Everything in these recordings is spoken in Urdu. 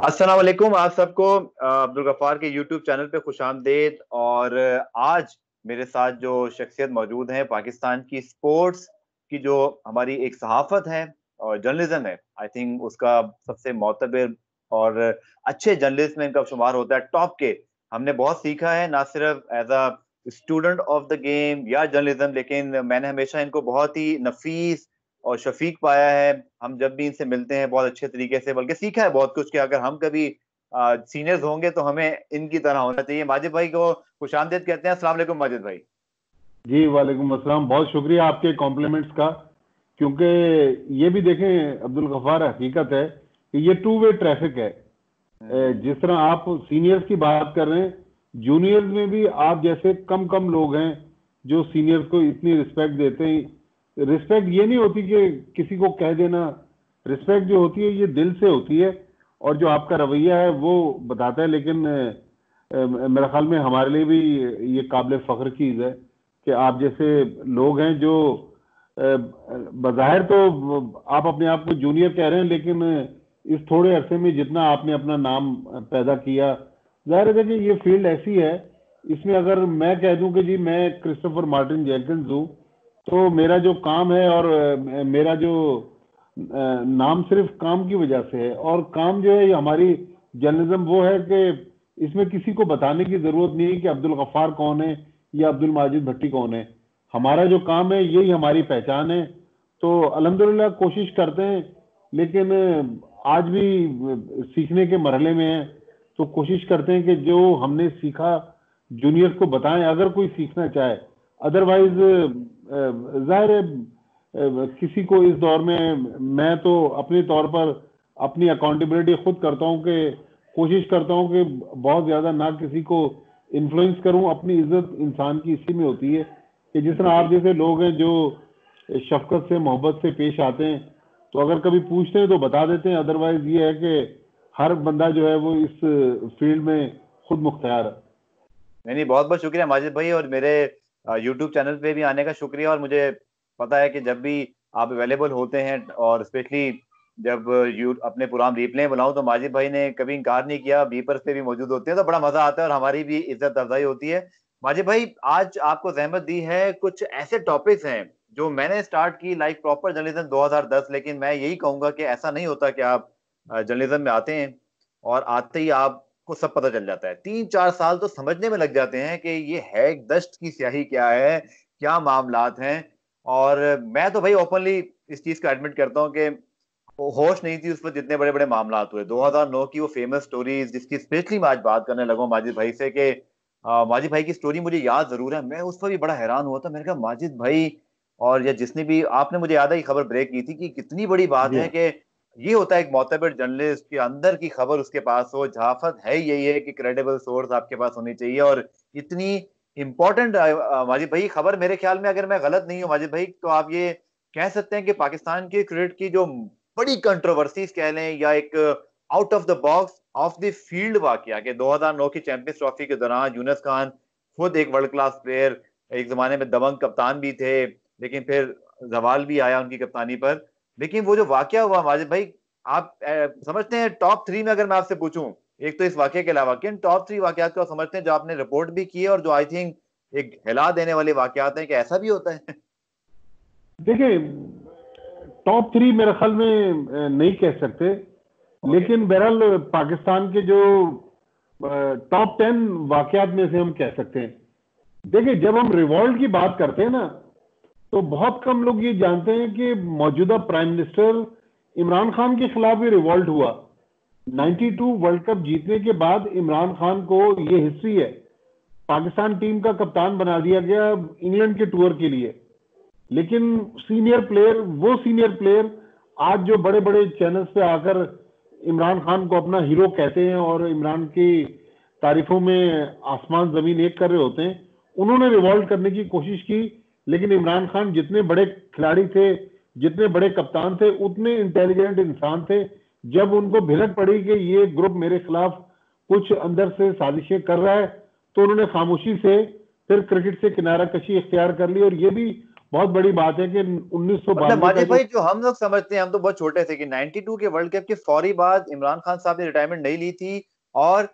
السلام علیکم، آپ سب کو عبدالغفار کے یوٹیوب چینل پہ خوش آمدید۔ اور آج میرے ساتھ جو شخصیت موجود ہیں، پاکستان کی سپورٹس کی جو ہماری ایک صحافت ہے اور جرنلزم ہے آئی تھنک اس کا سب سے معتبر اور اچھے جرنلسٹ میں ان کا شمار ہوتا ہے، ٹاپ کے۔ ہم نے بہت سیکھا ہے، نہ صرف as a student of the game یا جرنلزم، لیکن میں نے ہمیشہ ان کو بہت ہی نفیس اور شفیق پایا ہے۔ ہم جب بھی ان سے ملتے ہیں بہت اچھے طریقے سے، بلکہ سیکھا ہے بہت کچھ کہ اگر ہم کبھی سینئرز ہوں گے تو ہمیں ان کی طرح ہونا چاہیے۔ ماجد بھائی کو خوش آمدید کہتے ہیں۔ السلام علیکم ماجد بھائی۔ جی وعلیکم السلام۔ بہت شکریہ آپ کے کمپلیمنٹس کا۔ کیونکہ یہ بھی دیکھیں عبد الغفار حقیقت ہے کہ یہ ٹو وے ٹریفک ہے۔ جس طرح آپ سینئرز کی بات کر رہے ہیں جونیئرز میں بھی آپ جیسے کم کم لوگ ہیں جو سینئرز کو اتنی رسپیکٹ دیتے ہیں۔ رسپیکٹ یہ نہیں ہوتی کہ کسی کو کہہ دینا. رسپیکٹ جو ہوتی ہے یہ دل سے ہوتی ہے اور جو آپ کا رویہ ہے وہ بتاتا ہے. لیکن میرے خیال میں ہمارے لیے بھی یہ قابل فخر چیز ہے کہ آپ جیسے لوگ ہیں جو بظاہر تو آپ اپنے آپ کو جونیئر کہہ رہے ہیں، لیکن اس تھوڑے عرصے میں جتنا آپ نے اپنا نام پیدا کیا، ظاہر ہے کہ یہ فیلڈ ایسی ہے. اس میں اگر میں کہہ دوں کہ جی میں کرسٹوفر مارٹن جینکنز ہوں تو میرا جو کام ہے اور میرا جو نام صرف کام کی وجہ سے ہے، اور کام جو ہے یہ ہماری جرنلزم وہ ہے کہ اس میں کسی کو بتانے کی ضرورت نہیں ہے کہ عبد الغفار کون ہے یا عبد الماجد بھٹی کون ہے۔ ہمارا جو کام ہے یہی ہماری پہچان ہے۔ تو الحمدللہ کوشش کرتے ہیں، لیکن آج بھی سیکھنے کے مرحلے میں ہیں۔ تو کوشش کرتے ہیں کہ جو ہم نے سیکھا، جونیئر کو بتائیں۔ اگر کوئی سیکھنا چاہے ادروائز um, um, ظاہر ہے um, کسی کو اس دور میں میں تو اپنے طور پر اپنی اکاؤنٹیبلٹی خود کرتا ہوں کہ کوشش کرتا ہوں کہ بہت زیادہ نہ کسی کو انفلوئنس کروں، اپنی عزت انسان کی اسی میں ہوتی ہے کہ جس طرح آپ جیسے لوگ ہیں جو شفقت سے، محبت سے پیش آتے ہیں، تو اگر کبھی پوچھتے ہیں تو بتا دیتے ہیں۔ ادروائز یہ ہے کہ ہر بندہ جو ہے وہ اس فیلڈ میں خود مختار ہے۔ نہیں، بہت بہت شکریہ ماجد بھائی اور میرے یوٹیوب چینل پہ بھی آنے کا شکریہ اور مجھے پتا ہے کہ جب بھی آپ اویلیبل ہوتے ہیں اور اسپیشلی جب اپنے پروگرام ریپلے بناؤں تو ماجد بھائی نے کبھی انکار نہیں کیا بیپرس پہ بھی موجود ہوتے ہیں تو بڑا مزہ آتا ہے اور ہماری بھی عزت افزائی ہوتی ہے۔ ماجد بھائی، آج آپ کو زحمت دی ہے کچھ ایسے ٹاپکس ہیں جو میں نے اسٹارٹ کی لائک پراپر جرنلزم دو ہزار دس، لیکن میں یہی کہوں گا کہ ایسا نہیں ہوتا کہ آپ جرنلزم میں آتے ہیں اور آتے ہی آپ کو سب پتہ چل جاتا ہے۔ تین چار سال تو سمجھنے میں لگ جاتے ہیں کہ یہ ہے دشت کی سیاہی کیا ہے کیا معاملات ہیں۔ اور میں تو بھائی اوپنلی اس چیز کا ایڈمٹ کرتا ہوں کہ ہوش نہیں تھی اس پر جتنے بڑے بڑے معاملات ہوئے۔ دو ہزار نو کی وہ فیمس سٹوریز جس کی اسپیشلی میں آج بات کرنے لگا ماجد بھائی سے کہ ماجد بھائی کی سٹوری مجھے یاد ضرور ہے۔ میں اس پر بھی بڑا حیران ہوا تھا۔ میں نے کہا ماجد بھائی اور یا جس نے بھی آپ نے مجھے یاد ہے خبر بریک کی تھی کہ کتنی بڑی بات ہے کہ یہ ہوتا ہے ایک معتبر جرنلسٹ کے اندر کی خبر اس کے پاس ہو جہافت ہے یہی ہے کہ کریڈیبل سورس آپ کے پاس ہونی چاہیے اور اتنی امپورٹنٹ ماجد بھائی، خبر میرے خیال میں اگر میں غلط نہیں ہوں ماجد بھائی، تو آپ یہ کہہ سکتے ہیں کہ پاکستان کی کرکٹ کی جو بڑی کنٹروورسیز کہہ لیں یا ایک out of the box off the field واقعہ کہ دو ہزار نو کی چیمپئنس ٹرافی کے دوران یونس خان خود ایک ورلڈ کلاس پلیئر ایک زمانے میں دبنگ کپتان بھی تھے، لیکن پھر زوال بھی آیا ان کی کپتانی پر۔ لیکن وہ جو واقعہ ہوا ماجد بھائی آپ سمجھتے ہیں ٹاپ تھری میں اگر میں آپ سے پوچھوں ایک تو اس واقعے کے علاوہ کن ٹاپ تھری واقعات کو سمجھتے ہیں جو آپ نے رپورٹ بھی کی اور جو آئی تھنک ایک ہلا دینے والے واقعات ہیں کہ ایسا بھی ہوتا ہے۔ دیکھیں ٹاپ تھری میرے خیال میں نہیں کہہ سکتے۔ لیکن بہرحال پاکستان کے جو ٹاپ ٹین واقعات میں سے ہم کہہ سکتے ہیں۔ دیکھیں جب ہم ریوالٹ کی بات کرتے ہیں نا تو بہت کم لوگ یہ جانتے ہیں کہ موجودہ پرائم منسٹر عمران خان کے خلاف بھی ریوالٹ ہوا۔ نائنٹی ٹو ورلڈ کپ جیتنے کے بعد عمران خان کو یہ ہسٹری ہے۔ پاکستان ٹیم کا کپتان بنا دیا گیا انگلینڈ کے ٹور کے لیے۔ لیکن سینئر پلیئر وہ سینئر پلیئر آج جو بڑے بڑے چینلز پہ آ کر عمران خان کو اپنا ہیرو کہتے ہیں اور عمران کی تعریفوں میں آسمان زمین ایک کر رہے ہوتے ہیں، انہوں نے ریوالٹ کرنے کی کوشش کی۔ لیکن عمران خان جتنے بڑے کھلاڑی تھے جتنے بڑے کپتان تھے اتنے انٹیلیجنٹ انسان تھے۔ جب ان کو بھنک پڑی کہ یہ گروپ میرے خلاف کچھ اندر سے سازشیں کر رہا ہے تو انہوں نے خاموشی سے پھر کرکٹ سے کنارہ کشی اختیار کر لی۔ اور یہ بھی بہت بڑی بات ہے کہ انیس سو ماجد بھائی جو ہم لوگ سمجھتے ہیں ہم تو بہت چھوٹے تھے کہ نائنٹی ٹو کے ورلڈ کپ کے فوری بعد عمران خان صاحب نے ریٹائرمنٹ نہیں لی تھی۔ اور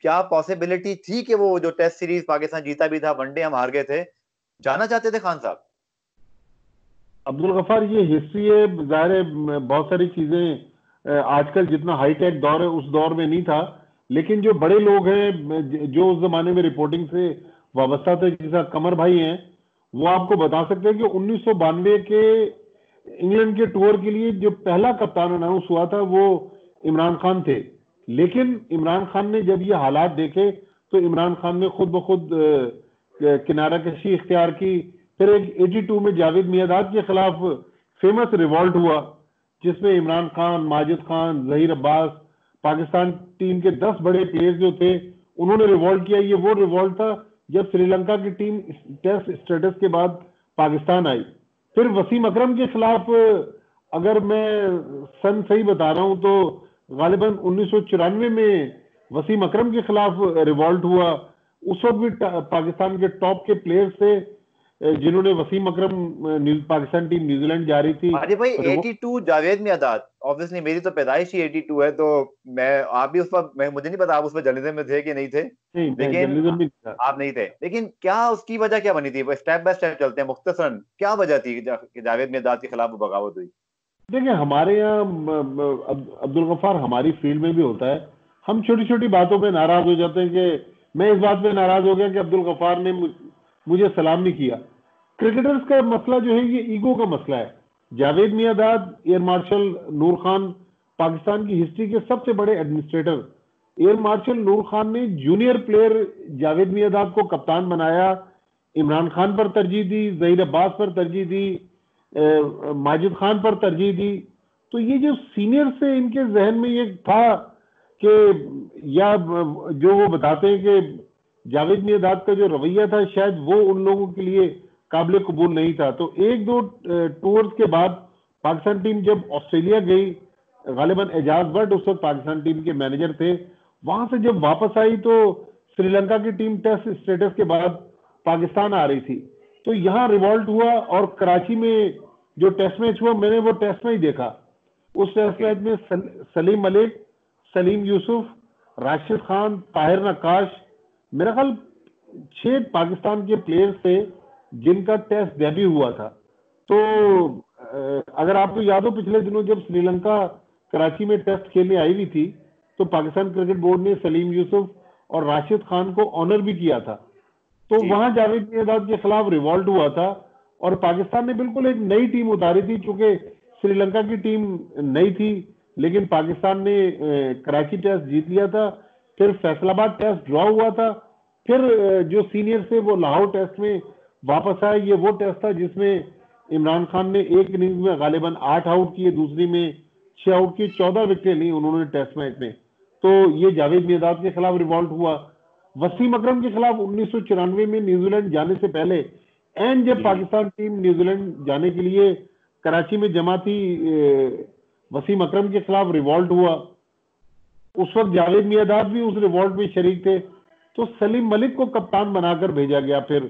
کیا پاسبلٹی تھی کہ وہ جو ٹیسٹ سیریز پاکستان جیتا بھی تھا ون ڈے ہم ہار گئے تھے۔ جانا چاہتے تھے خان صاحب؟ عبد الغفار یہ ہسٹری ہے، ظاہر ہے، بہت ساری چیزیں آج کل جتنا ہائی ٹیک دور ہے، اس دور میں نہیں تھا۔ لیکن جو بڑے لوگ ہیں، جو اس زمانے میں رپورٹنگ سے وابستہ تھے، جیسا کمر بھائی ہیں، وہ آپ کو بتا سکتے ہیں کہ انیس سو بانوے کے انگلینڈ کے ٹور کے لیے جو پہلا کپتان اناؤنس ہوا تھا، وہ عمران خان تھے۔ لیکن عمران خان نے جب یہ حالات دیکھے، تو عمران خان نے خود بخود کنارہ کشی اختیار کی۔ پھر ایک ایٹی ٹو میں جاوید میاداد کے خلاف فیمس ریوالٹ ہوا، جس میں عمران خان، ماجد خان، ظہیر عباس، پاکستان ٹیم کے دس بڑے پلیئر جو تھے، انہوں نے ریوالٹ کیا۔ یہ وہ ریوالٹ تھا جب سری لنکا کی ٹیم ٹیسٹ اسٹیٹس کے بعد پاکستان آئی۔ پھر وسیم اکرم کے خلاف، اگر میں سن صحیح بتا رہا ہوں، تو غالباً انیس سو چورانوے میں وسیم اکرم کے خلاف ریوالٹ ہوا۔ اس وقت بھی پاکستان کے ٹاپ کے پلیئر تھے جنہوں نے وسیم اکرم پاکستان ٹیم نیوزی لینڈ جاری تھی بھائی ایٹی ٹو جاوید میں عداد آبویسلی میری تو پیدائش ہی ایٹی ٹو ہے تو میں آپ بھی اس وقت میں مجھے نہیں پتا آپ اس میں جرنلزم میں تھے کہ نہیں تھے لیکن آپ نہیں تھے۔ لیکن کیا اس کی وجہ کیا بنی تھی؟ اسٹیپ بائی اسٹیپ چلتے ہیں مختصراً کیا وجہ تھی کہ جاوید میں عداد کے خلاف بغاوت ہوئی؟ دیکھیں ہمارے یہاں عبد الغفار ہماری فیلڈ میں بھی ہوتا ہے۔ ہم چھوٹی چھوٹی باتوں پہ ناراض ہو جاتے ہیں کہ میں اس بات پہ ناراض ہو گیا کہ عبد الغفار نے مجھے سلام نہیں کیا۔ کرکٹرز کا مسئلہ جو ہے، یہ ایگو کا مسئلہ ہے۔ جاوید میاداد ایئر مارشل نور خان، پاکستان کی ہسٹری کے سب سے بڑے administrator air marshal Nur Khan نے جونیئر پلیئر جاوید میاداد کو کپتان بنایا۔ عمران خان پر ترجیح دی ظہیر عباس پر ترجیح دی ماجد خان پر ترجیح دی۔ تو یہ جو سینئر سے ان کے ذہن میں یہ تھا کہ یا جو وہ بتاتے ہیں کہ جاوید میاداد کا جو رویہ تھا شاید وہ ان لوگوں کے لیے قابل قبول نہیں تھا۔ تو ایک دو ٹورز کے بعد پاکستان ٹیم جب آسٹریلیا گئی، غالباً اعجاز بٹ اس وقت پاکستان ٹیم کے مینیجر تھے۔ وہاں سے جب واپس آئی تو سری لنکا کی ٹیم ٹیسٹ اسٹیٹس کے بعد پاکستان آ رہی تھی۔ تو یہاں ریوالٹ ہوا اور کراچی میں جو ٹیسٹ میچ ہوا، میں نے وہ ٹیسٹ میچ دیکھا۔ اس ٹیسٹ میچ میں سلیم ملک سلیم یوسف راشد خان طاہر نقاش میرا خیال چھ پاکستان کے پلیئرز تھے جن کا ٹیسٹ ڈیبی ہوا تھا۔ تو اگر آپ کو یاد ہو پچھلے دنوں جب سری لنکا کراچی میں ٹیسٹ کھیلنے آئی ہوئی تھی تو پاکستان کرکٹ بورڈ نے سلیم یوسف اور راشد خان کو آنر بھی کیا تھا۔ تو جی۔ وہاں جاوید اعداد کے خلاف ریوالٹ ہوا تھا اور پاکستان نے بالکل ایک نئی ٹیم اتاری تھی چونکہ سری لنکا کی ٹیم نئی تھی۔ لیکن پاکستان نے کراچی ٹیسٹ جیت لیا تھا پھر فیصل آباد ٹیسٹ ڈرا ہوا تھا پھر جو سینئر سے وہ لاہور ٹیسٹ میں واپس آئے۔ یہ وہ ٹیسٹ تھا جس میں عمران خان نے ایک اننگ میں غالباً آٹھ آؤٹ کیے دوسری میں چھ آؤٹ کی چودہ وکٹیں لی انہوں نے ٹیسٹ میچ میں۔ تو یہ جاوید میداد کے خلاف ریوالٹ ہوا۔ وسیم اکرم کے خلاف انیس سو چورانوے میں نیوزی لینڈ جانے سے پہلے این جب جی۔ پاکستان ٹیم نیوزی لینڈ جانے کے لیے کراچی میں جمع تھی وسیم اکرم کے خلاف ریوالٹ ہوا۔ اس وقت جاوید میاداد بھی اس ریوالٹ میں شریک تھے۔ تو سلیم ملک کو کپتان بنا کر بھیجا گیا۔ پھر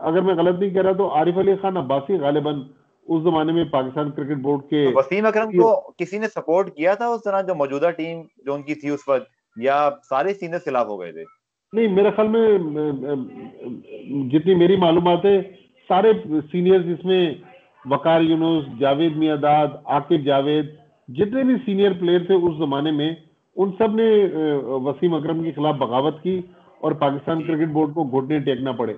اگر میں غلط نہیں کہہ رہا تو عارف علی خان عباسی غالباً اس زمانے میں پاکستان کرکٹ بورڈ کے وسیم اکرم کو کسی نے سپورٹ کیا تھا اس طرح جو موجودہ ٹیم جو ان کی تھی اس وقت؟ یا سارے سینئر خلاف ہو گئے تھے؟ نہیں میرے خیال میں جتنی میری معلومات ہے سارے سینئر جس میں وقار یونس، جاوید میاداد، عاقب جاوید، جتنے بھی سینئر پلیئر تھے اس زمانے میں، ان سب نے وسیم اکرم کے خلاف بغاوت کی اور پاکستان کرکٹ بورڈ کو گھٹنے ٹیکنا پڑے۔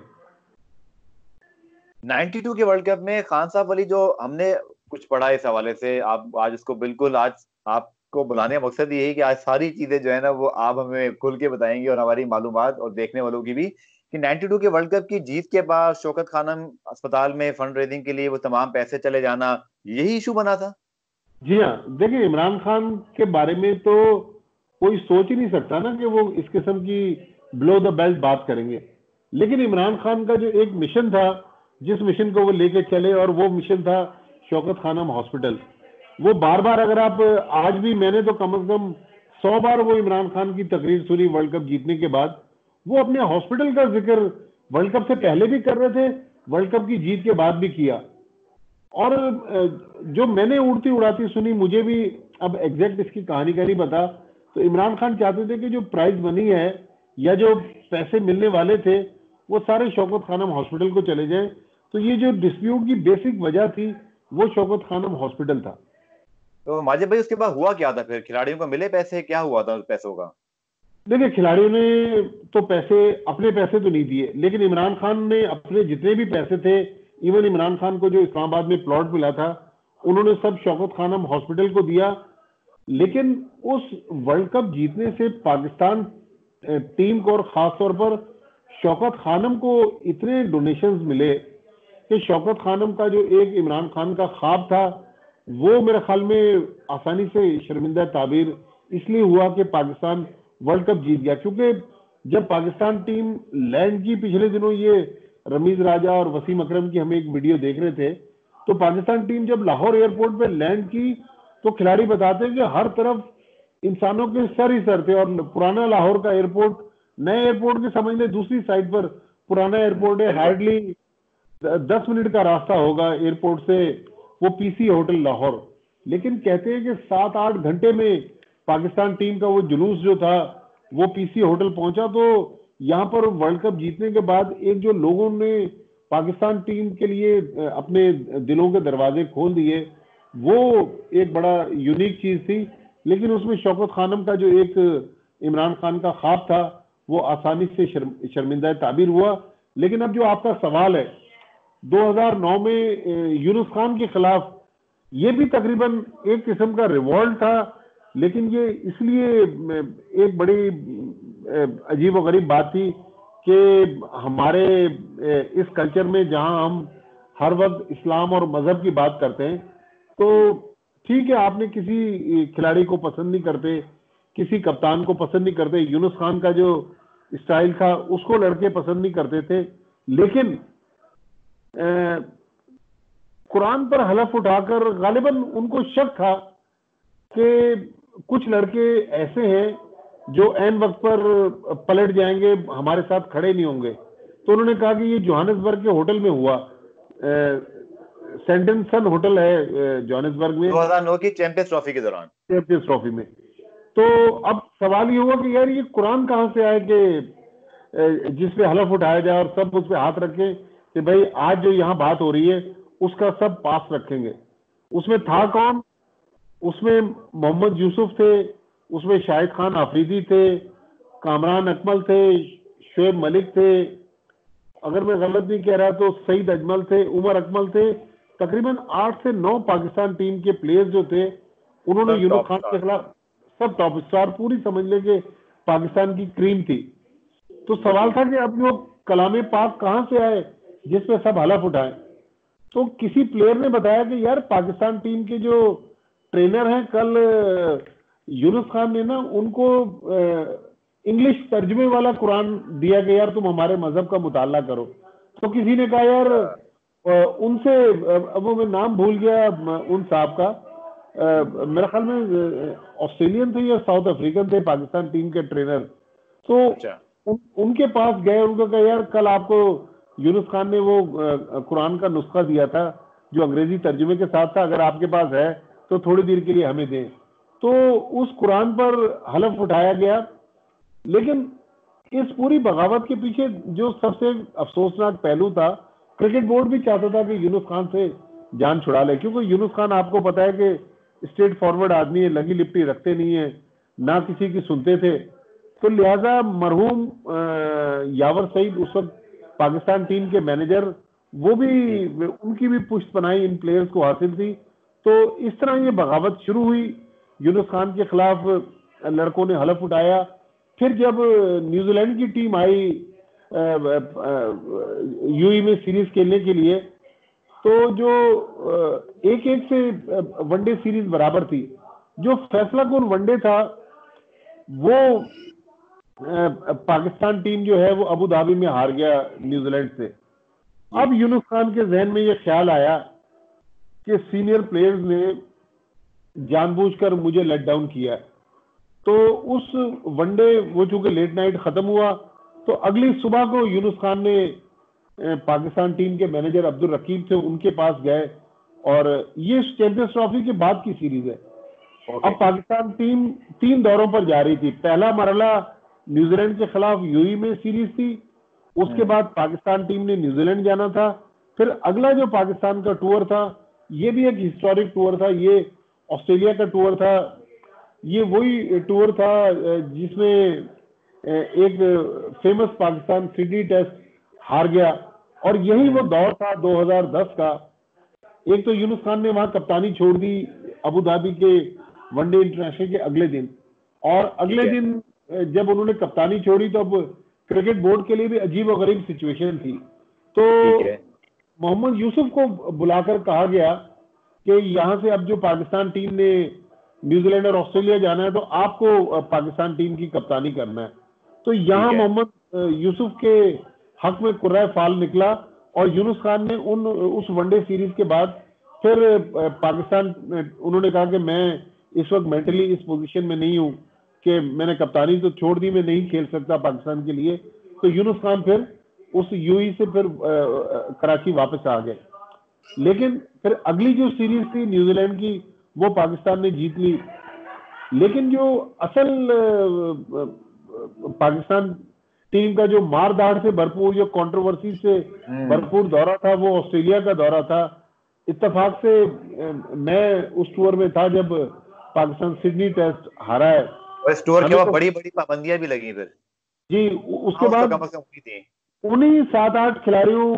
نائنٹی ٹو کے ورلڈ کپ میں خان صاحب والی جو ہم نے کچھ پڑھا اس حوالے سے، آپ آج اس کو بالکل آج آپ کو بلانے کا مقصد یہی کہ آج ساری چیزیں جو ہے نا، وہ آپ ہمیں کھل کے بتائیں گے اور ہماری معلومات اور دیکھنے والوں کی بھی کہ نائنٹی ٹو کے ورلڈ کپ کی جیت کے بعد شوکت خانم اسپتال میں فنڈ ریزنگ کے لیے وہ تمام پیسے چلے جانا یہی ایشو بنا تھا؟ جی ہاں دیکھیں عمران خان کے بارے میں تو کوئی سوچ ہی نہیں سکتا نا کہ وہ اس قسم کی بلو دا بیلٹ بات کریں گے۔ لیکن عمران خان کا جو ایک مشن تھا، جس مشن کو وہ لے کے چلے اور وہ مشن تھا شوکت خانم ہاسپٹل وہ بار بار اگر آپ، آج بھی میں نے تو کم از کم سو بار وہ عمران خان کی تقریر سنی ورلڈ کپ جیتنے کے بعد۔ وہ اپنے ہاسپٹل کا ذکر ورلڈ کپ سے پہلے بھی کر رہے تھے ورلڈ کپ کی جیت کے بعد بھی کیا۔ اور جو میں نے اڑتی اڑاتی سنی، مجھے بھی اب ایگزیکٹ اس کی کہانی کا نہیں پتا۔ تو عمران خان چاہتے تھے کہ جو پرائز منی ہے یا جو پیسے ملنے والے تھے، وہ سارے شوکت خانم ہاسپٹل کو چلے جائیں۔ تو یہ جو ڈسپیوٹ کی بیسک وجہ تھی، وہ شوکت خانم ہاسپٹل تھا۔ تو ماجد بھائی، اس کے بعد ہوا کیا تھا پھر؟ کھلاڑیوں کو ملے پیسے؟ کیا ہوا تھا پیسوں کا؟ دیکھیں کھلاڑیوں نے تو پیسے، اپنے پیسے تو نہیں دیے، لیکن عمران خان نے اپنے جتنے بھی پیسے تھے ایون عمران خان کو جو اسلام آباد میں پلاٹ ملا تھا، انہوں نے سب شوکت خانم ہاسپٹل کو دیا۔ لیکن اس ورلڈ کپ جیتنے سے پاکستان ٹیم کو اور خاص طور پر شوکت خانم کو اتنے ڈونیشنز ملے کہ شوکت خانم کا جو ایک عمران خان کا خواب تھا، وہ میرے خیال میں آسانی سے شرمندہ تعبیر اس لیے ہوا کہ پاکستان ورلڈ کپ جیت گیا۔ کیونکہ جب پاکستان ٹیم لینڈ کی پچھلے دنوں یہ رمیز راجہ اور وسیم اکرم کی ہم ایک ویڈیو دیکھ رہے تھے، تو پاکستان ٹیم جب لاہور ایئرپورٹ پہ لینڈ کی تو کھلاڑی بتاتے ہیں کہ ہر طرف انسانوں کے سر ہی سر تھے اور پرانا لاہور کا ایئرپورٹ نئے ایئرپورٹ کے سمجھ لیں دوسری سائڈ پر پرانا ایئرپورٹ ہے۔ ہارڈلی دس منٹ کا راستہ ہوگا ایئرپورٹ سے، وہ پی سی ہوٹل لاہور۔ لیکن کہتے ہیں کہ سات آٹھ گھنٹے میں پاکستان ٹیم کا وہ جلوس جو تھا، وہ پی سی ہوٹل پہنچا تو یہاں پر ورلڈ کپ جیتنے کے بعد ایک جو لوگوں نے پاکستان ٹیم کے لیے اپنے دلوں کے دروازے کھول دیے، وہ ایک بڑا یونیک چیز تھی۔ لیکن اس میں شوکت خانم کا جو ایک عمران خان کا خواب تھا، وہ آسانی سے شرمندہ تعبیر ہوا۔ لیکن اب جو آپ کا سوال ہے، دو ہزار نو میں یونس خان کے خلاف یہ بھی تقریباً ایک قسم کا ریوالٹ تھا۔ لیکن یہ اس لیے ایک بڑی عجیب و غریب بات تھی کہ ہمارے اس کلچر میں جہاں ہم ہر وقت اسلام اور مذہب کی بات کرتے ہیں، تو ٹھیک ہے، آپ نے کسی کھلاڑی کو پسند نہیں کرتے، کسی کپتان کو پسند نہیں کرتے، یونس خان کا جو اسٹائل تھا، اس کو لڑکے پسند نہیں کرتے تھے، لیکن قرآن پر حلف اٹھا کر غالباً ان کو شک تھا کہ کچھ لڑکے ایسے ہیں جو این وقت پر پلٹ جائیں گے ہمارے ساتھ کھڑے نہیں ہوں گے۔ تو انہوں نے کہا کہ یہ جوہانس برگ کے ہوٹل میں ہوا۔ سینٹنسن ہوٹل ہے جوہانس برگ میں۔ کی چیمپئنس ٹرافی کے دوران۔ چیمپئنس ٹرافی میں۔ تو اب سوال یہ ہوا کہ یار یہ قرآن کہاں سے آئے کہ جس پہ حلف اٹھایا جائے اور سب اس پہ ہاتھ رکھیں کہ بھائی آج جو یہاں بات ہو رہی ہے اس کا سب پاس رکھیں گے۔ اس میں تھا کون؟ اس میں محمد یوسف تھے اس میں شاہد خان آفریدی تھے کامران اکمل تھے شعیب ملک تھے۔ اگر میں غلط نہیں کہہ رہا تو سعید اجمل تھے عمر اکمل تھے۔ تقریباً آٹھ سے نو پاکستان ٹیم کے پلیئر جو تھے انہوں نے یونو خان کے خلاف سب ٹاپ اسٹار پوری سمجھ لے کہ پاکستان کی کریم تھی۔ تو سوال تھا کہ اب وہ کلام پاک کہاں سے آئے جس پہ سب حلف اٹھائے۔ تو کسی پلیئر نے بتایا کہ یار پاکستان ٹیم کے جو ٹرینر ہیں کل یونس خان نے نا ان کو انگلش ترجمے والا قرآن دیا کہ یار تم ہمارے مذہب کا مطالعہ کرو۔ تو کسی نے کہا یار ان سے اب میں نام بھول گیا ان صاحب کا۔ میرا خیال میں آسٹریلین تھے یا ساؤتھ افریقن تھے پاکستان ٹیم کے ٹرینر۔ تو اچھا۔ ان کے پاس گئے ان کو کہا یار کل آپ کو یونس خان نے وہ قرآن کا نسخہ دیا تھا جو انگریزی ترجمے کے ساتھ تھا اگر آپ کے پاس ہے۔ تو تھوڑی دیر کے لیے ہمیں دیں۔ تو اس قرآن پر حلف اٹھایا گیا، لیکن اس پوری بغاوت کے پیچھے جو سب سے افسوسناک پہلو تھا، کرکٹ بورڈ بھی چاہتا تھا کہ یونس خان سے جان چھڑا لے، کیونکہ یونس خان آپ کو پتا ہے کہ اسٹیٹ فارورڈ آدمی ہے، لگی لپٹی رکھتے نہیں ہیں، نہ کسی کی سنتے تھے۔ تو لہذا مرحوم یاور سعید، اس وقت پاکستان ٹیم کے مینیجر، وہ بھی ان کی بھی پشت پناہی ان پلیئرز کو حاصل تھی۔ تو اس طرح یہ بغاوت شروع ہوئی۔ یونس خان کے خلاف لڑکوں نے حلف اٹھایا۔ پھر جب نیوزی لینڈ کی ٹیم آئی، یو ای میں سیریز کھیلنے کے لیے، تو جو ایک ایک سے ون ڈے سیریز برابر تھی، جو فیصلہ کن ون ڈے تھا، وہ پاکستان ٹیم جو ہے، وہ ابو دھابی میں ہار گیا نیوزی لینڈ سے۔ اب یونس خان کے ذہن میں یہ خیال آیا کہ سینئر پلیئرز نے جان بوجھ کر مجھے لیٹ ڈاؤن کیا تو اس ون ڈے وہ چونکہ لیٹ نائٹ ختم ہوا تو اگلی صبح کو یونس خان نے پاکستان ٹیم کے مینیجر عبد الرقیب تھے ان کے پاس گئے۔ اور یہ چیمپئنس ٹرافی کے بعد کی سیریز ہے۔ اب پاکستان ٹیم تین دوروں پر جا رہی تھی۔ پہلا مرحلہ نیوزی لینڈ کے خلاف یو میں سیریز تھی۔ اس کے بعد پاکستان ٹیم نے نیوزی لینڈ جانا تھا۔ پھر اگلا جو پاکستان کا ٹور تھا یہ بھی ایک ہسٹورک ٹور تھا یہ آسٹریلیا کا ٹور تھا یہ وہی ٹور تھا جس میں ایک فیمس پاکستان سڈنی ٹیسٹ ہار گیا۔ اور یہی وہ دور تھا دو ہزار دس کا۔ ایک تو یونس خان نے وہاں کپتانی چھوڑ دی ابو دھابی کے ون ڈے انٹرنیشنل کے اگلے دن۔ اور اگلے دن جب انہوں نے کپتانی چھوڑی تو اب کرکٹ بورڈ کے لیے بھی عجیب و غریب سچویشن تھی۔ تو محمد یوسف کو بلا کر کہا گیا کہ یہاں سے اب جو پاکستان ٹیم نے نیوزی لینڈ اور آسٹریلیا جانا ہے تو آپ کو پاکستان ٹیم کی کپتانی کرنا ہے۔ تو یہاں محمد یوسف کے حق میں قرائے فال نکلا اور یونس خان نے ان اس ون ڈے سیریز کے بعد پھر پاکستان انہوں نے کہا کہ میں اس وقت مینٹلی اس پوزیشن میں نہیں ہوں کہ میں نے کپتانی تو چھوڑ دی میں نہیں کھیل سکتا پاکستان کے لیے۔ تو یونس خان پھر اس یو ای سے پھر کراچی واپس آ گئے۔ لیکن پھر اگلی جو سیریز تھی نیوزی لینڈ کی وہ پاکستان نے جیت لی۔ لیکن جو اصل پاکستان ٹیم کا جو مار داڑ سے بھرپور جو کانٹروورسی سے بھرپور دورہ تھا وہ آسٹریلیا کا دورہ تھا۔ اتفاق سے میں اس ٹور میں تھا جب پاکستان سڈنی ٹیسٹ ہارا ہے اس ٹور کے بعد بڑی بڑی پابندیاں بھی لگی پھر۔ جی اس کے بعد انہی سات آٹھ کھلاڑیوں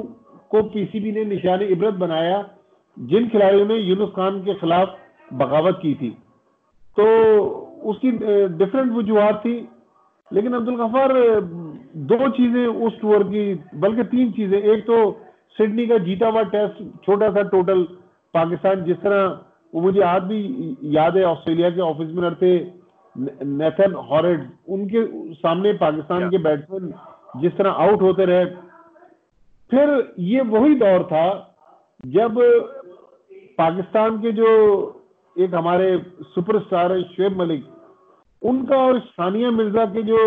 کو پی سی بی نے نشان عبرت بنایا جن کھلاڑیوں نے یونس خان کے خلاف بغاوت کی تھی۔ تو اس کی ڈفرنٹ وجوہات تھی لیکن عبد الغفار دو چیزیں اس ٹور کی بلکہ تین چیزیں۔ ایک تو سڈنی کا جیتا ہوا ٹیسٹ چھوٹا سا ٹوٹل پاکستان جس طرح وہ مجھے آج بھی یاد ہے آسٹریلیا کے آفس تھے نیتھن ہارڈ۔ ان کے سامنے پاکستان کے بیٹسمین جس طرح آؤٹ ہوتے رہے۔ پھر یہ وہی دور تھا جب پاکستان کے جو ایک ہمارے سپر سٹار ہے شعیب ملک ان کا اور ثانیہ مرزا کے جو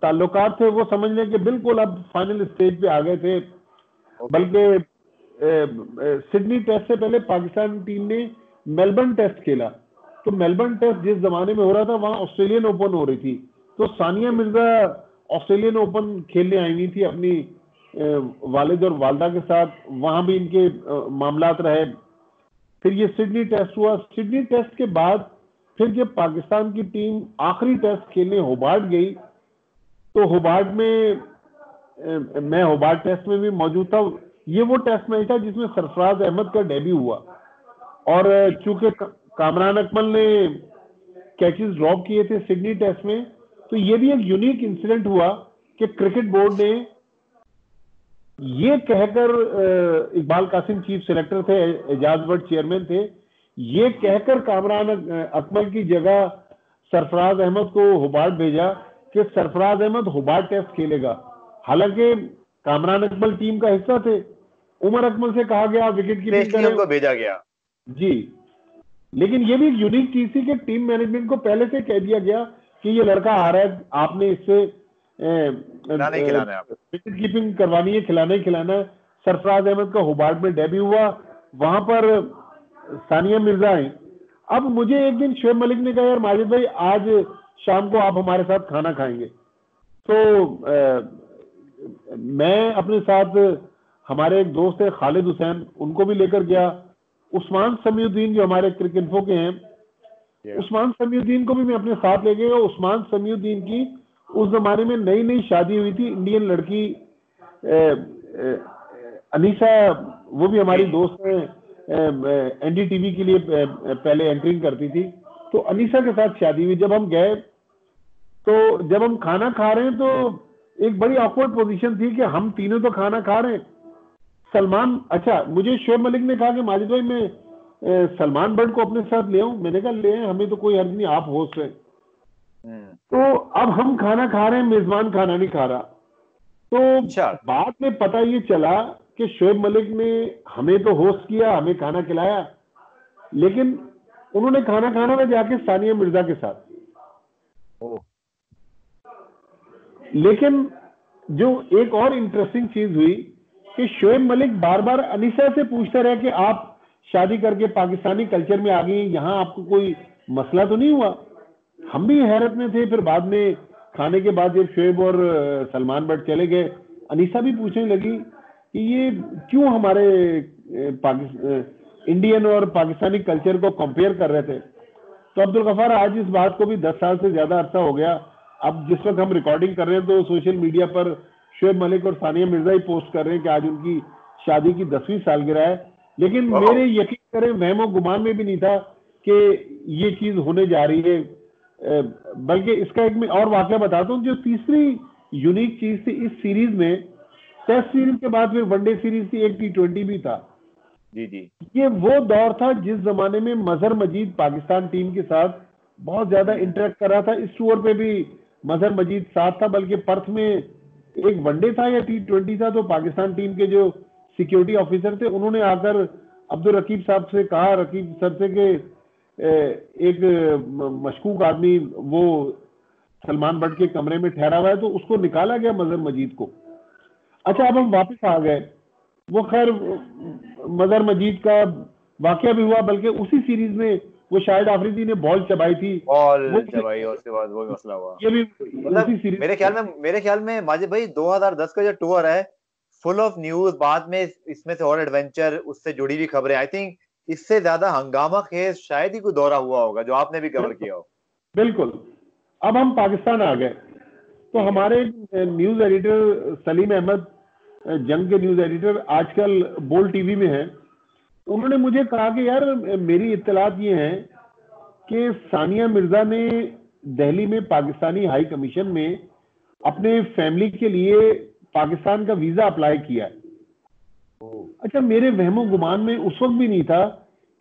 تعلقات تھے وہ سمجھ لیں کہ بالکل اب فائنل اسٹیج پہ آ گئے تھے بلکہ سڈنی ٹیسٹ سے پہلے پاکستان ٹیم نے میلبرن ٹیسٹ کھیلا۔ تو میلبرن ٹیسٹ جس زمانے میں ہو رہا تھا وہاں آسٹریلین اوپن ہو رہی تھی۔ تو ثانیہ مرزا آسٹریلین اوپن کھیلنے آئی ہوئی تھی اپنی والد اور والدہ کے ساتھ، وہاں بھی ان کے معاملات رہے۔ پھر یہ سڈنی ٹیسٹ ہوا۔ سڈنی ٹیسٹ کے بعد پھر جب پاکستان کی ٹیم آخری ٹیسٹ کھیلنے ہوبارٹ گئی، تو ہوبارٹ میں میں ہوبارٹ ٹیسٹ میں بھی موجود تھا۔ یہ وہ ٹیسٹ میچ تھا جس میں سرفراز احمد کا ڈیبیو ہوا۔ اور چونکہ کامران اکمل نے کیچز ڈراپ کیے تھے سڈنی ٹیسٹ میں تو یہ بھی ایک یونیک انسیڈنٹ ہوا کہ کرکٹ بورڈ نے یہ کہہ کر اقبال قاسم چیف سلیکٹر تھے اعجاز بٹ چیئرمین تھے یہ کہہ کر کامران اکمل کی جگہ سرفراز احمد کو ہوبارٹ بھیجا کہ سرفراز احمد ہوبارٹ ٹیسٹ کھیلے گا۔ حالانکہ کامران اکمل ٹیم کا حصہ تھے۔ عمر اکمل سے کہا گیا وکٹ کی بھیجا گیا۔ جی۔ لیکن یہ بھی ایک یونیک چیز تھی کہ ٹیم مینجمنٹ کو پہلے سے کہہ دیا گیا کہ یہ لڑکا آ رہا ہے آپ نے اس سے وکٹ کیپنگ کروانی ہے کھلانا ہی کھلانا ہے۔ سرفراز احمد کا ہوبارٹ میں ڈیبیو ہوا۔ وہاں پر ثانیہ مرزا آئی اب مجھے ایک دن شعیب ملک نے کہا یار ماجد بھائی آج شام کو آپ ہمارے ساتھ کھانا کھائیں گے۔ تو میں اپنے ساتھ ہمارے ایک دوست ہے خالد حسین ان کو بھی لے کر گیا۔ عثمان سمی الدین جو ہمارے کرکنفو کے ہیں عثمان سمی الدین کو بھی میں اپنے ساتھ لے گیا عثمان سمی الدین کی اس زمانے میں نئی نئی شادی ہوئی تھی۔ انڈین لڑکی انیسا وہ بھی ہماری دوست ہیں۔ این ڈی ٹی وی کے لیے پہلے اینٹرنگ کرتی تھی۔ تو انیسا کے ساتھ شادی ہوئی۔ جب ہم گئے تو جب ہم کھانا کھا رہے ہیں تو ایک بڑی آکورڈ پوزیشن تھی کہ ہم تینوں تو کھانا کھا رہے ہیں۔ سلمان اچھا مجھے شعیب ملک نے کہا کہ ماجد بھائی، میں سلمان بٹ کو اپنے ساتھ لے آؤں؟ میں نے کہا لے ہمیں تو کوئی حرض نہیں آپ ہوسٹ ہیں تو اب ہم کھانا کھا رہے ہیں میزبان کھانا نہیں کھا رہا۔ تو اچھا۔ بعد میں پتا یہ چلا کہ شعیب ملک نے ہمیں تو ہوسٹ کیا ہمیں کھانا کھلایا۔ لیکن انہوں نے کھانا کھانا میں جا کے ثانیہ مرزا کے ساتھ۔ لیکن جو ایک اور انٹرسٹنگ چیز ہوئی کہ شعیب ملک بار بار انیسا سے پوچھتا رہا کہ آپ شادی کر کے پاکستانی کلچر میں آ گئی یہاں آپ کو کوئی مسئلہ تو نہیں ہوا؟ ہم بھی حیرت میں تھے، پھر بعد میں کھانے کے بعد جب شعیب اور سلمان بٹ چلے گئے انیسا بھی پوچھنے لگی کہ یہ کیوں ہمارے انڈین اور پاکستانی کلچر کو کمپیئر کر رہے تھے؟ تو عبد الغفار آج اس بات کو بھی دس سال سے زیادہ عرصہ ہو گیا، اب جس وقت ہم ریکارڈنگ کر رہے ہیں تو سوشل میڈیا پر شعیب ملک اور ثانیہ مرزا ہی پوسٹ کر رہے ہیں کہ آج ان کی شادی کی دسویں سالگرہ ہے۔ لیکن میرے یقین کریں وہم و گمان میں بھی نہیں تھا کہ یہ چیز ہونے جا رہی ہے۔ بلکہ اس کا ایک میں اور واقعہ بتاتا ہوں جو تیسری یونیک چیز تھی اس سیریز میں۔ ٹیسٹ سیریز کے بعد پھر ون ڈے سیریز تھی ایک ٹی ٹوینٹی بھی تھا۔ جی جی۔ یہ وہ دور تھا جس زمانے میں مظہر مجید پاکستان ٹیم کے ساتھ بہت زیادہ انٹریکٹ کر رہا تھا۔ اس ٹور پہ بھی مظہر مجید ساتھ تھا بلکہ پرتھ میں ایک ون ڈے تھا یا ٹی ٹوینٹی تھا تو پاکستان ٹیم کے جو سیکیورٹی آفیسر تھے انہوں نے آ کر عبد الرقیب صاحب سے کہا رقیب سر سے کہ ایک مشکوک آدمی وہ سلمان بٹ کے کمرے میں ٹھہرا ہوا ہے تو اس کو نکالا گیا مظہر مجید کو۔ اچھا اب ہم واپس آ گئے۔ وہ خیر مظہر مجید کا واقعہ بھی ہوا بلکہ اسی سیریز میں وہ شاہد آفریدی نے بال چبائی تھی۔ بال چبائی اور اس کے بعد وہی مسئلہ ہوا۔ یہ بھی مطلب میرے خیال میں میرے خیال میں ماجد بھائی دو ہزار دس کا جو ٹور ہے فل آف نیوز بعد میں اس میں سے اور ایڈونچر اس سے جڑی ہوئی خبریں۔ آئی تھنک اس سے زیادہ ہنگامہ خیز شاید ہی کوئی دورہ ہوا ہوگا جو آپ نے بھی کور کیا ہو۔ بالکل۔ اب ہم پاکستان آ گئے۔ تو ہمارے نیوز ایڈیٹر سلیم احمد، جنگ کے نیوز ایڈیٹر آج کل بول ٹی وی میں ہیں۔ انہوں نے مجھے کہا کہ یار میری اطلاعات یہ ہیں کہ ثانیہ مرزا نے دہلی میں پاکستانی ہائی کمیشن میں اپنے فیملی کے لیے پاکستان کا ویزا اپلائی کیا ہے۔ اچھا میرے وہم و گمان میں اس وقت بھی نہیں تھا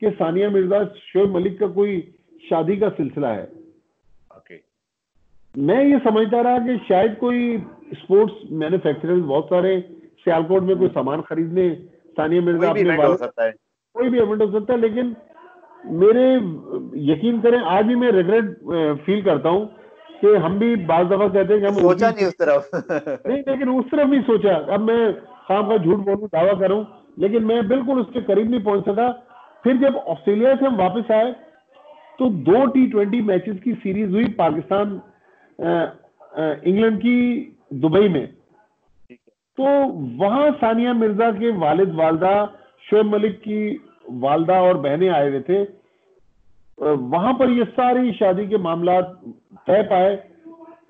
کہ ثانیہ مرزا شعیب ملک کا کوئی شادی کا سلسلہ ہے۔ میں یہ سمجھتا رہا کہ شاید کوئی اسپورٹس مینوفیکچرر بہت سارے سیالکوٹ میں کوئی سامان خریدنے ثانیہ مرزا اپنے کوئی بھی ایونٹ ہو سکتا ہے لیکن میرے یقین کریں آج بھی میں ریگریٹ فیل کرتا ہوں کہ ہم بھی بعض دفعہ کہتے ہیں کہ ہم سوچا نہیں اس طرف۔ نہیں لیکن اس طرف نہیں سوچا۔ اب میں خام کا جھوٹ بولوں دعویٰ کروں لیکن میں بالکل اس کے قریب نہیں پہنچ سکا۔ پھر جب آسٹریلیا سے ہم واپس آئے تو دو ٹی ٹوینٹی میچز کی سیریز ہوئی پاکستان انگلینڈ کی دبئی میں۔ تو وہاں ثانیہ مرزا کے والد والدہ شعیب ملک کی والدہ اور بہنیں آئے ہوئے تھے۔ وہاں پر یہ ساری شادی کے معاملات طے پائے۔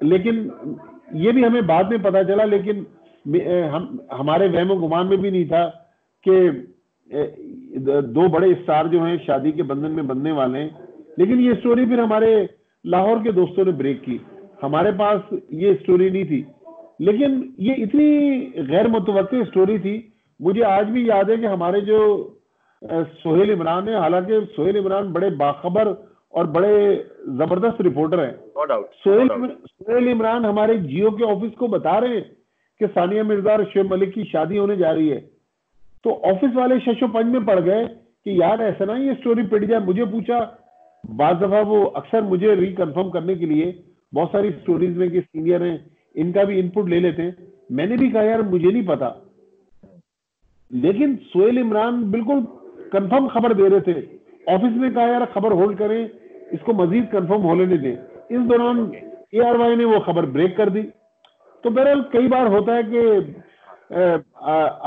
لیکن یہ بھی ہمیں بعد میں پتا چلا، لیکن ہمارے وہم و گمان میں بھی نہیں تھا کہ دو بڑے اسٹار جو ہیں شادی کے بندھن میں بننے والے ہیں۔ لیکن یہ سٹوری پھر ہمارے لاہور کے دوستوں نے بریک کی۔ ہمارے پاس یہ سٹوری نہیں تھی۔ لیکن یہ اتنی غیر متوقع سٹوری تھی۔ مجھے آج بھی یاد ہے کہ ہمارے جو سہیل عمران ہیں، حالانکہ سہیل عمران بڑے باخبر اور بڑے زبردست رپورٹر ہیں۔ سہیل عمران ہمارے جیو کے آفس کو بتا رہے ہیں کہ ثانیہ مرزا اور شیب ملک کی شادی ہونے جا رہی ہے۔ تو آفس والے ششو پنج میں پڑ گئے کہ یار ایسا نہ یہ سٹوری پڑ جائے۔ مجھے پوچھا بعض دفعہ وہ اکثر مجھے ری کنفرم کرنے کے لیے بہت ساری سٹوریز میں کہ سینئر ہیں ان کا بھی انپٹ لے لیتے ہیں۔ میں نے بھی کہا یار مجھے نہیں پتا۔ لیکن سویل عمران بالکل کنفرم خبر دے رہے تھے۔ آفس میں کہا یار خبر ہولڈ کریں۔ اس کو مزید کنفرم ہو لینے دیں۔ اس دوران اے آر وائی نے وہ خبر بریک کر دی۔ تو بہرحال کئی بار ہوتا ہے کہ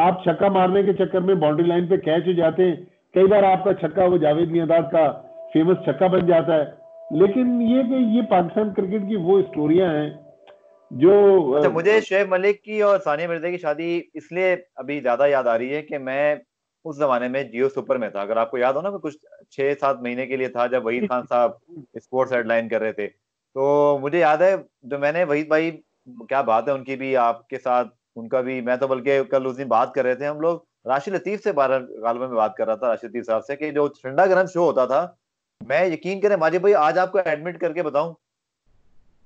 آپ چھکا مارنے کے چکر میں باؤنڈری لائن پہ کیچ ہو جاتے ہیں۔ کئی بار آپ کا چھکا وہ جاوید میاداد کا فیمس چھکا بن جاتا ہے۔ لیکن یہ کہ یہ پاکستان کرکٹ کی وہ اسٹوریاں ہیں جو اچھا، مجھے شعیب ملک کی اور ثانیہ مرزا کی شادی اس لیے ابھی زیادہ یاد آ رہی ہے کہ میں اس زمانے میں جیو سپر میں تھا۔ اگر آپ کو یاد ہو نا کچھ چھ سات مہینے کے لیے تھا جب وحید خان صاحب اسپورٹس ہیڈ لائن کر رہے تھے۔ تو مجھے یاد ہے جو میں نے وحید بھائی کیا بات ہے ان کی بھی؟ آپ کے ساتھ ان کا بھی میں تو بلکہ کل اس دن بات کر رہے تھے۔ ہم لوگ راشد لطیف سے بارہ غالبہ میں بات کر رہا تھا راشد لطیف صاحب سے کہ جو ٹھنڈا گرم شو ہوتا تھا۔ میں یقین کریں ماجد بھائی آج آپ کو ایڈمٹ کر کے بتاؤں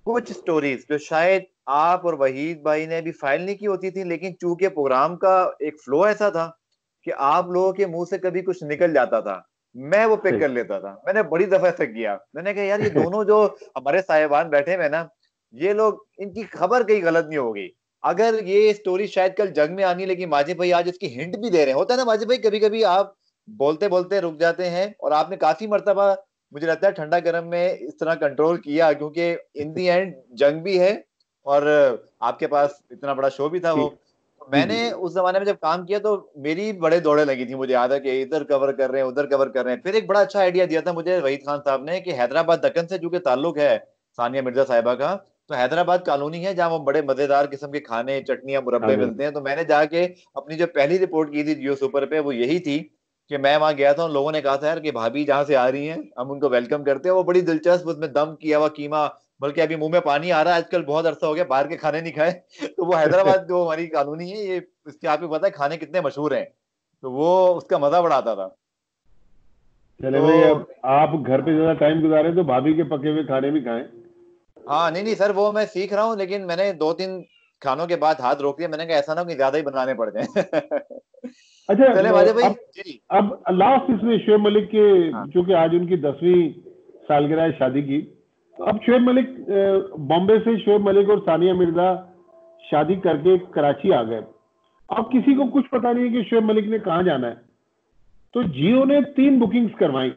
کچھ سٹوریز جو شاید آپ اور وحید بھائی نے بھی فائل نہیں کی ہوتی تھی لیکن چونکہ پروگرام کا ایک فلو ایسا تھا کہ آپ لوگوں کے منہ سے کبھی کچھ نکل جاتا تھا۔ میں وہ پک کر لیتا تھا۔ میں نے بڑی دفعہ ایسا کیا۔ میں نے کہا یار یہ دونوں جو ہمارے صاحبان بیٹھے ہوئے نا یہ لوگ ان کی خبر کہیں غلط نہیں ہوگی۔ اگر یہ اسٹوری شاید کل جنگ میں آنی لیکن ماجد بھائی آج اس کی ہنٹ بھی دے رہے ہیں۔ ہوتا ہے نا ماجد بھائی کبھی کبھی آپ بولتے بولتے رک جاتے ہیں اور آپ نے کافی مرتبہ مجھے لگتا ہے ٹھنڈا گرم میں اس طرح کنٹرول کیا کیونکہ ان دی اینڈ جنگ بھی ہے اور آپ کے پاس اتنا بڑا شو بھی تھا وہ۔ میں نے اس زمانے میں جب کام کیا تو میری بڑے دوڑے لگی تھی مجھے یاد ہے کہ ادھر کور کر رہے ہیں ادھر کور کر رہے ہیں۔ پھر ایک بڑا اچھا آئیڈیا دیا تھا مجھے وحید خان صاحب نے کہ حیدرآباد دکن سے چونکہ تعلق ہے ثانیہ مرزا صاحبہ کا تو حیدرآباد کالونی ہے جہاں وہ بڑے مزیدار قسم کے کھانے چٹنیاں مربے ہاں جی۔ ملتے ہیں۔ تو میں نے جا کے اپنی جو پہلی رپورٹ کی تھی جیو سپر پہ وہ یہی تھی کہ میں وہاں گیا تھا ان لوگوں نے کہا تھا یار کہ بھابھی جہاں سے آ رہی ہیں ہم ان کو ویلکم کرتے ہیں۔ وہ بڑی دلچسپ اس میں دم کیا ہوا قیمہ بلکہ ابھی منہ میں پانی آ رہا ہے آج کل بہت عرصہ ہو گیا باہر کے کھانے نہیں کھائے۔ تو وہ حیدرآباد جو ہماری کالونی ہے یہ اس کے آپ کو پتا ہے کھانے کتنے مشہور ہیں۔ تو وہ اس کا مزہ بڑا آتا تھا۔ چلے بھائی آپ گھر پہ زیادہ ٹائم گزارے تو بھابھی کے پکے ہوئے کھانے بھی کھائیں۔ ہاں نہیں نہیں سر وہ میں سیکھ رہا ہوں لیکن میں نے دو تین کھانوں کے بعد ہاتھ روک لیا۔ میں نے کہا ایسا نہ کہ زیادہ ہی بنانے پڑ جائیں۔ اچھا اب لاسٹ اس میں شعیب ملک کے ہاں۔ چونکہ آج ان کی دسویں سالگرہ شادی کی اب شعیب ملک بامبے سے شعیب ملک اور ثانیہ مرزا شادی کر کے کراچی آ گئے۔ اب کسی کو کچھ پتا نہیں ہے کہ شعیب ملک نے کہاں جانا ہے۔ تو جیو نے تین بکنگز کروائی۔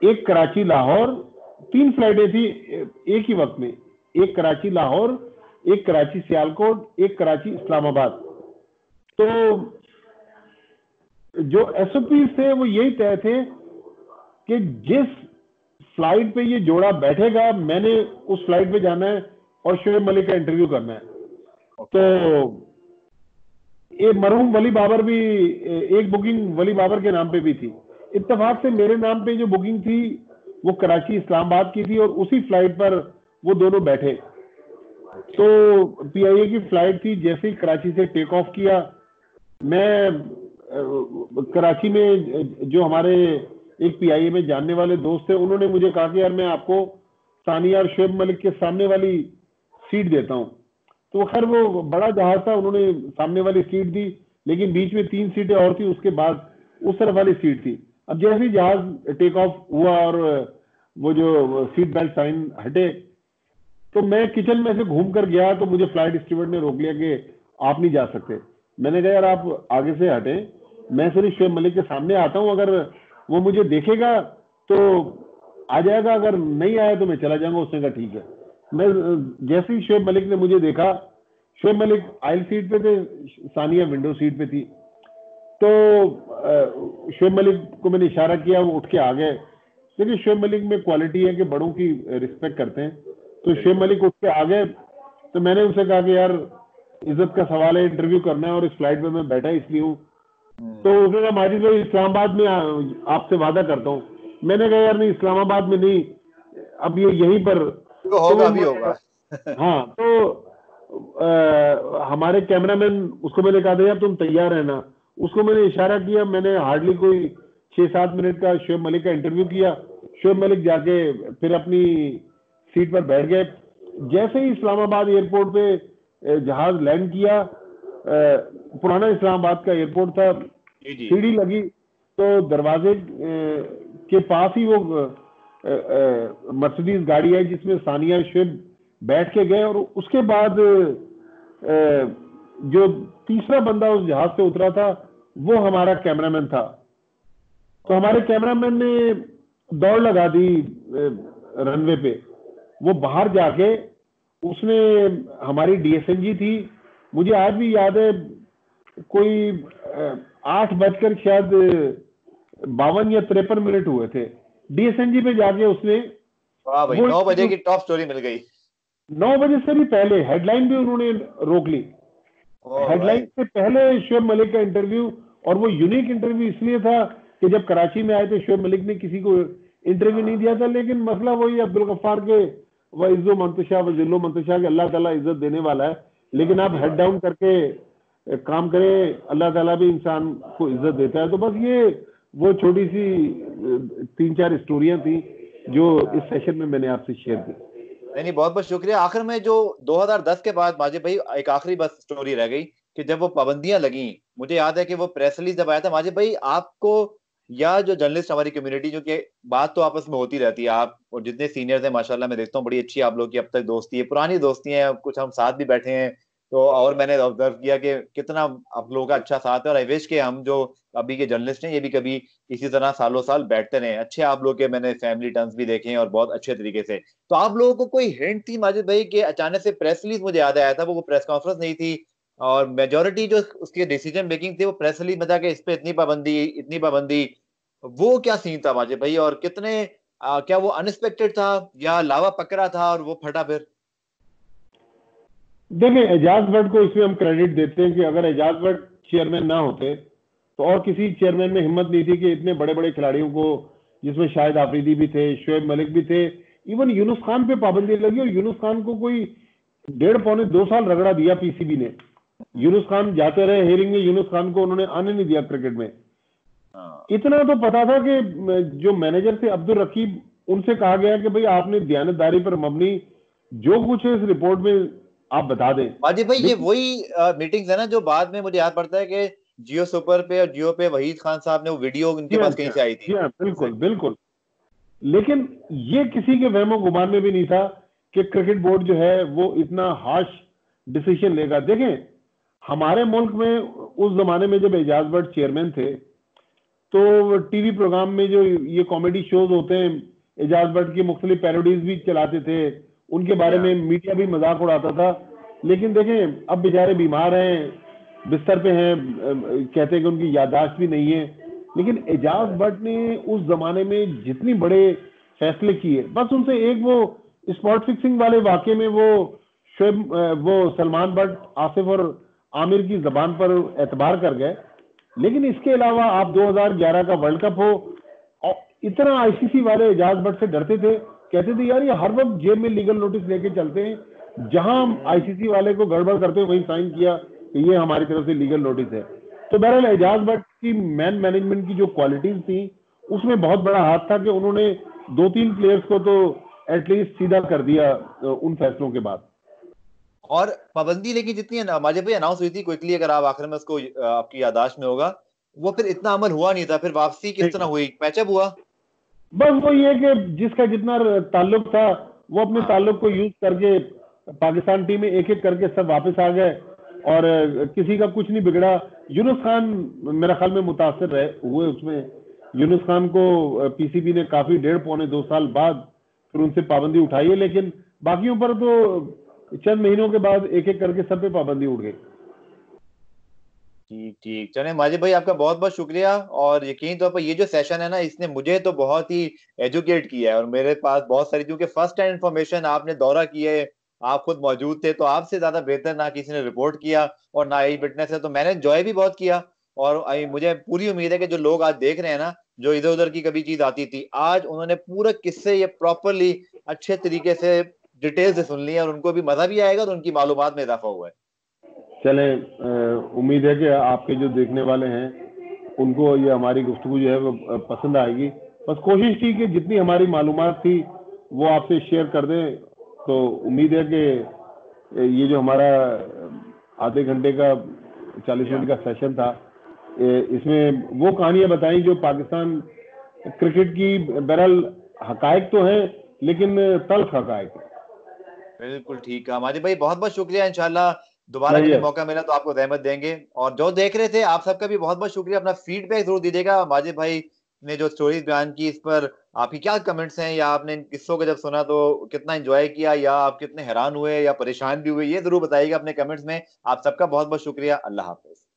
ایک کراچی، لاہور۔ تین فلائٹیں تھی ایک ہی وقت میں۔ ایک کراچی، لاہور، ایک کراچی، سیالکوٹ، ایک کراچی، اسلام آباد۔ تو جو ایس او پی تھے وہ یہی طے تھے کہ جس فلائٹ پہ یہ جوڑا بیٹھے گا، میں نے اس فلائٹ پہ جانا ہے اور شعیب ملک کا انٹرویو کرنا ہے۔ تو یہ مرحوم ولی بابر بھی، ایک بکنگ ولی بابر کے نام پہ بھی تھی۔ اتفاق سے میرے نام پہ جو بکنگ تھی، وہ کراچی اسلام آباد کی تھی اور اسی فلائٹ پر وہ دونوں بیٹھے۔ تو پی آئی اے کی فلائٹ تھی، جیسے ہی کراچی سے ٹیک آف کیا، میں، کراچی میں جو ہمارے ایک پی آئی اے میں جاننے والے دوست تھے انہوں نے مجھے کہا کہ یار میں آپ کو ثانیہ اور شعیب ملک کے سامنے والی سیٹ دیتا ہوں۔ تو خیر وہ بڑا جہاز تھا، انہوں نے سامنے والی سیٹ دی، لیکن بیچ میں تین سیٹیں اور تھی اس کے بعد اس طرف والی سیٹ تھی۔ اب جیسے جہاز ٹیک آف ہوا اور وہ جو سیٹ بیلٹ سائن ہٹے، تو میں کچن میں سے گھوم کر گیا تو مجھے فلائٹ اسٹیورڈ نے روک لیا کہ آپ نہیں جا سکتے۔ میں نے کہا، یار آپ آگے سے ہٹیں، میں صرف شعیب ملک کے سامنے آتا ہوں، اگر وہ مجھے دیکھے گا تو آ جائے گا، اگر نہیں آیا تو میں چلا جاؤں گا، اس نے کہا ٹھیک ہے۔ میں، جیسے ہی شعیب ملک نے مجھے دیکھا، شعیب ملک آئل سیٹ پہ تھے، ثانیہ ونڈو سیٹ پہ تھی۔ تو شعیب ملک کو میں نے اشارہ کیا، وہ اٹھ کے آ گئے۔ لیکن شعیب ملک میں کوالٹی ہے کہ بڑوں کی ریسپیکٹ کرتے ہیں۔ تو شعیب ملک اٹھ کے آ گئے۔ تو میں نے ان سے کہا کہ یار، عزت کا سوال ہے انٹرویو کرنا ہے اور اس فلائٹ پہ میں بیٹھا اس لیے ہوں۔ تو اس نے کہا ماجد بھائی اسلام آباد میں آپ سے وعدہ کرتا ہوں۔ میں نے کہا یار نہیں اسلام آباد میں نہیں۔ اب یہ یہیں پر ہاں تو ہمارے کیمرہ مین اس کو میں نے کہا تھا یار تم تیار ہے نا؟ اس کو میں نے اشارہ کیا میں نے ہارڈلی کوئی چھ سات منٹ کا شعیب ملک کا انٹرویو کیا۔ شعیب ملک جا کے پھر اپنی سیٹ پر بیٹھ گئے۔ جیسے ہی اسلام آباد ایئرپورٹ پہ جہاز لینڈ کیا پرانا اسلام آباد کا ایئرپورٹ تھا جی، جی۔ سیڑھی لگی تو دروازے کے پاس ہی وہ مرسڈیز گاڑی ہے جس میں ثانیہ شب بیٹھ کے گئے اور اس کے بعد جو تیسرا بندہ اس جہاز سے اترا تھا وہ ہمارا کیمرہ مین تھا تو ہمارے کیمرہ مین نے دوڑ لگا دی رن وے پہ وہ باہر جا کے اس نے ہماری ڈی ایس این جی تھی مجھے آج بھی یاد ہے کوئی آٹھ بج کر شاید باون یا تریپن منٹ ہوئے تھے۔ ڈی ایس این جی پہ جا کے اس نے نو بجے کی ٹاپ سٹوری مل گئی۔ نو بجے سے بھی پہلے ہیڈ لائن بھی انہوں نے روک لی۔ ہیڈ لائن سے پہلے شعیب ملک کا انٹرویو اور وہ یونیک انٹرویو اس لیے تھا کہ جب کراچی میں آئے تھے شعیب ملک نے کسی کو انٹرویو نہیں دیا تھا۔ لیکن مسئلہ وہی عبد الغفار کے و منتشا و ذل و منتشا کے اللہ تعالیٰ عزت دینے والا ہے۔ لیکن آپ ہیڈ ڈاؤن کر کے کام کریں، اللہ تعالیٰ بھی انسان کو عزت دیتا ہے۔ تو بس یہ وہ چھوٹی سی، تین چار اسٹوریاں تھیں جو اس سیشن میں میں نے آپ سے شیئر کی۔ نہیں بہت بہت شکریہ۔ آخر میں جو دو ہزار دس کے بعد ماجد بھائی ایک آخری بس اسٹوری رہ گئی کہ جب وہ پابندیاں لگیں، مجھے یاد ہے کہ وہ پریس ریلیز جب آیا تھا، ماجد بھائی، آپ کو یا جو جرنلسٹ ہماری کمیونٹی جو کہ بات تو آپس میں ہوتی رہتی ہے، آپ اور جتنے سینئرز ہیں، ماشاءاللہ میں دیکھتا ہوں، بڑی اچھی آپ لوگ کی اب تک دوستی ہے، پرانی دوستی ہیں، کچھ ہم ساتھ بھی بیٹھے ہیں۔ تو اور میں نے آبزرو کیا کہ کتنا آپ لوگوں کا اچھا ساتھ ہے، اور آئی وش کہ ہم جو ابھی کے جرنلسٹ ہیں، یہ بھی کبھی اسی طرح سالوں سال بیٹھتے رہے اچھے آپ لوگ کے میں نے فیملی ٹرمز بھی دیکھے ہیں اور بہت اچھے طریقے سے۔ تو آپ لوگوں کو کوئی ہنٹ تھی ماجد بھائی کہ اچانک سے پریس ریلیز مجھے یاد آیا تھا، وہ پریس کانفرنس نہیں تھی۔ اور میجورٹی جو اس کی ڈیسیجن میکنگ تھی وہ پریس ریلیز میں تھا کہ اس پہ اتنی پابندی اتنی پابندی، وہ کیا سین تھا ماجد بھائی؟ اور کتنے کیا وہ انسپیکٹڈ تھا یا لاوا پکڑا تھا اور وہ پھٹا پھر؟ دیکھیں، اعجاز بٹ کو اس میں ہم کریڈٹ دیتے ہیں کہ اگر اعجاز بٹ چیئرمین نہ ہوتے تو اور کسی چیئرمین میں ہمت نہیں تھی کہ اتنے بڑے بڑے کھلاڑیوں کو، جس میں شاہد آفریدی بھی تھے، شعیب ملک بھی تھے ایون یونس خان پہ پابندی لگی اور یونس خان کو کوئی ڈیڑھ پونے دو سال رگڑا دیا پی سی بی نے۔ یونس خان جاتے رہے ہیرنگ میں یونس خان کو انہوں نے آنے نہیں دیا کرکٹ میں۔ ہاں۔ اتنا تو پتا تھا کہ جو مینیجر تھے عبد الرقیب ان سے کہا گیا کہ بھئی آپ نے دیانتداری پر مبنی جو کچھ ہے اس رپورٹ میں آپ بتا دیں۔ واجب بھائی یہ وہی میٹنگز ہے نا جو بعد میں مجھے یاد پڑتا ہے کہ جیو سپر پہ اور جیو پہ وحید خان صاحب نے وہ ویڈیو ان کے جی پاس کہیں سے آئی تھی۔ جی ہاں بالکل بالکل۔ لیکن یہ کسی کے وہم و گمان میں بھی نہیں تھا کہ کرکٹ بورڈ جو ہے وہ اتنا ہارش ڈیسیشن لے گا۔ دیکھیں ہمارے ملک میں اس زمانے میں جب اعجاز بٹ چیئرمین تھے تو ٹی وی پروگرام میں جو یہ کامیڈی شوز ہوتے ہیں اعجاز بٹ کی مختلف پیروڈیز بھی چلاتے تھے ان کے بارے میں میڈیا بھی مذاق اڑاتا تھا۔ لیکن دیکھیں اب بیچارے بیمار ہیں بستر پہ ہیں کہتے ہیں کہ ان کی یادداشت بھی نہیں ہے۔ لیکن اعجاز بٹ نے اس زمانے میں جتنی بڑے فیصلے کیے بس ان سے ایک وہ اسپاٹ فکسنگ والے واقعے میں وہ شعیب وہ سلمان بٹ آصف اور عامر کی زبان پر اعتبار کر گئے۔ لیکن اس کے علاوہ آپ دو ہزار گیارہ کا ورلڈ کپ ہو، اتنا آئی سی سی والے اعجاز بٹ سے ڈرتے تھے، کہتے تھے، یار، یہ ہر وقت جیب میں لیگل نوٹس لے کے چلتے ہیں۔ جہاں آئی سی سی والے کو گڑبڑ کرتے وہیں سائن کیا کہ یہ ہماری طرف سے لیگل نوٹس ہے۔ تو بہرحال اعجاز بٹ کی مین مینجمنٹ کی جو کوالٹیز تھیں، اس میں بہت بڑا ہاتھ تھا کہ انہوں نے دو تین پلیئرز کو تو ایٹ لیسٹ سیدھا کر دیا، ان فیصلوں کے بعد۔ اور پابندی لیکن جتنی ماجد بھائی اناؤنس ہوئی تھی کوئکلی اگر آپ آخر میں اس کو آپ کی یاداشت میں ہوگا وہ پھر اتنا عمل ہوا نہیں تھا پھر واپسی کس طرح ہوئی؟ پیچ اپ ہوا؟ بس وہ یہ کہ جس کا جتنا تعلق تھا وہ اپنے تعلق کو یوز کر کے پاکستان ٹیم میں ایک ایک کر کے سب واپس آ گئے۔ اور کسی کا کچھ نہیں بگڑا۔ یونس خان میرا خیال میں متاثر رہے ہوئے اس میں۔ یونس خان کو پی سی بی نے کافی ڈیڑھ پونے دو سال بعد پھر ان سے پابندی اٹھائی ہے لیکن باقیوں پر تو چند مہینوں کے بعد ایک ایک کر کے سب پہ پابندی اٹھ گئی۔ ٹھیک ٹھیک۔ چلے ماجد بھائی، آپ کا بہت بہت شکریہ۔ اور یقین طور پر یہ جو سیشن ہے نا، اس نے مجھے تو بہت ہی ایجوکیٹ کیا ہے اور میرے پاس بہت ساری، کیونکہ فرسٹ ہینڈ انفارمیشن آپ نے دورہ کیا ہے، آپ خود موجود تھے، تو آپ سے زیادہ بہتر نہ کسی نے رپورٹ کیا اور نہ ہی فٹنس ہے، تو میں نے انجوائے بھی بہت کیا۔ اور مجھے پوری امید ہے کہ جو لوگ آج دیکھ رہے ہیں نا، جو ادھر ادھر کی کبھی چیز آتی تھی، آج انہوں نے پورا قصے یہ پراپرلی اچھے طریقے سے ڈیٹیل سے سن لی اور ان کو بھی مزہ بھی آئے گا تو ان کی معلومات میں اضافہ ہوا ہے۔ چلیں امید ہے کہ آپ کے جو دیکھنے والے ہیں، ان کو یہ ہماری گفتگو جو ہے وہ پسند آئے گی۔ بس کوشش کی کہ جتنی ہماری معلومات تھی، وہ آپ سے شیئر کر دیں۔ تو امید ہے کہ یہ جو ہمارا آدھے گھنٹے کا چالیس منٹ کا سیشن تھا اس میں وہ کہانیاں بتائیں جو پاکستان کرکٹ کی بہرحال حقائق تو ہیں، لیکن تلخ حقائق بالکل ٹھیک ہے ماجد بھائی بہت بہت شکریہ انشاءاللہ دوبارہ جب موقع ملا تو آپ کو رحمت دیں گے۔ اور جو دیکھ رہے تھے آپ سب کا بھی بہت بہت شکریہ۔ اپنا فیڈ بیک ضرور دیجیے گا۔ ماجد بھائی نے جو اسٹوریز بیان کی اس پر آپ کی کیا کمنٹس ہیں؟ یا آپ نے قصوں کو جب سنا تو کتنا انجوائے کیا؟ یا آپ کتنے حیران ہوئے یا پریشان بھی ہوئے؟ یہ ضرور بتائیے گا اپنے کمنٹس میں۔ آپ سب کا بہت بہت شکریہ۔ اللہ حافظ۔